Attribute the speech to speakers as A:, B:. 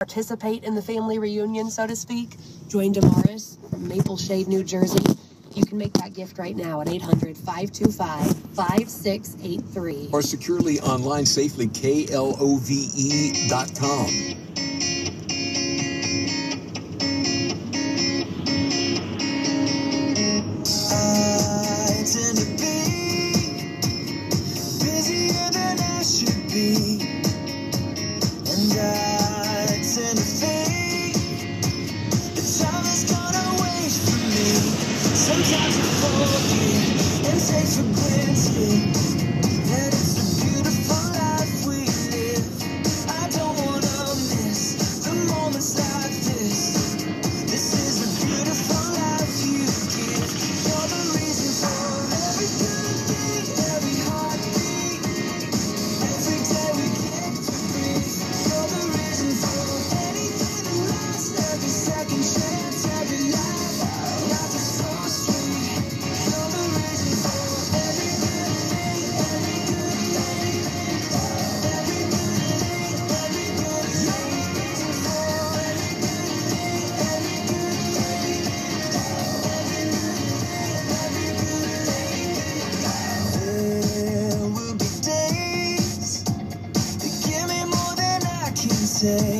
A: participate in the family reunion, so to speak, join Damaris, Maple Shade, New Jersey. You can make that gift right now at 800 525 5683.
B: Or securely online safely, klove.com.
C: Sometimes you forget and take for granted that it's say